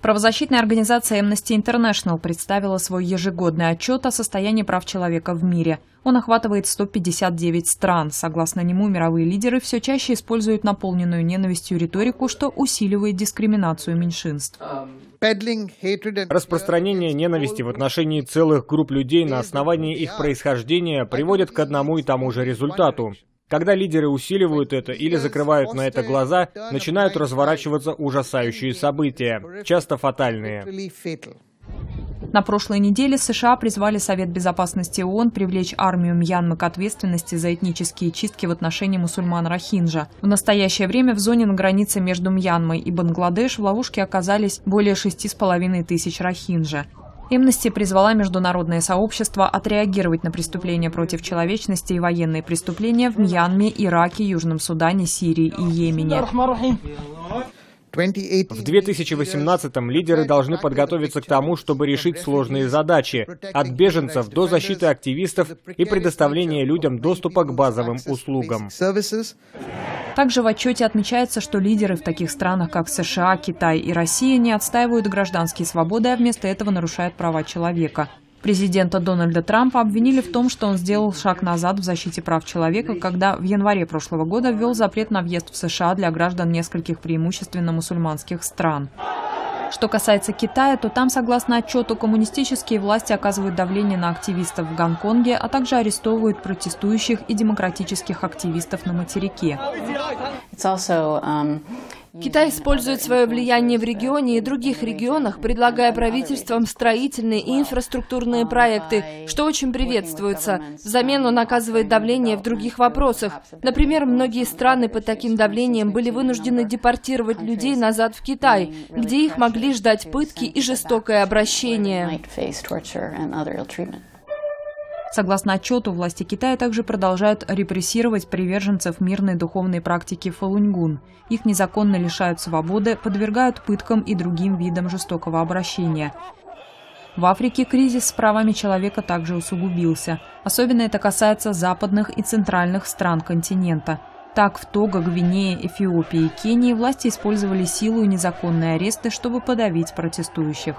Правозащитная организация Amnesty International представила свой ежегодный отчет о состоянии прав человека в мире. Он охватывает 159 стран. Согласно нему, мировые лидеры все чаще используют наполненную ненавистью риторику, что усиливает дискриминацию меньшинств. Распространение ненависти в отношении целых групп людей на основании их происхождения приводит к одному и тому же результату. Когда лидеры усиливают это или закрывают на это глаза, начинают разворачиваться ужасающие события, часто фатальные. На прошлой неделе США призвали Совет Безопасности ООН привлечь армию Мьянмы к ответственности за этнические чистки в отношении мусульман Рохинджа. В настоящее время в зоне на границе между Мьянмой и Бангладеш в ловушке оказались более шести с половиной тысяч Рохинджа. Эмнести призвала международное сообщество отреагировать на прпреступления против человечности и военные преступления в Мьянме, Ираке, Южном Судане, Сирии и Йемене. В 2018-м лидеры должны подготовиться к тому, чтобы решить сложные задачи, от беженцев до защиты активистов и предоставления людям доступа к базовым услугам. Также в отчете отмечается, что лидеры в таких странах, как США, Китай и Россия, не отстаивают гражданские свободы, а вместо этого нарушают права человека. Президента Дональда Трампа обвинили в том, что он сделал шаг назад в защите прав человека, когда в январе прошлого года ввел запрет на въезд в США для граждан нескольких преимущественно мусульманских стран. Что касается Китая, то там, согласно отчету, коммунистические власти оказывают давление на активистов в Гонконге, а также арестовывают протестующих и демократических активистов на материке. Китай использует свое влияние в регионе и других регионах, предлагая правительствам строительные и инфраструктурные проекты, что очень приветствуется. Взамен он оказывает давление в других вопросах. Например, многие страны под таким давлением были вынуждены депортировать людей назад в Китай, где их могли ждать пытки и жестокое обращение. Согласно отчету, власти Китая также продолжают репрессировать приверженцев мирной духовной практики фалуньгун. Их незаконно лишают свободы, подвергают пыткам и другим видам жестокого обращения. В Африке кризис с правами человека также усугубился. Особенно это касается западных и центральных стран континента. Так, в Того, Гвинее, Эфиопии и Кении власти использовали силу и незаконные аресты, чтобы подавить протестующих.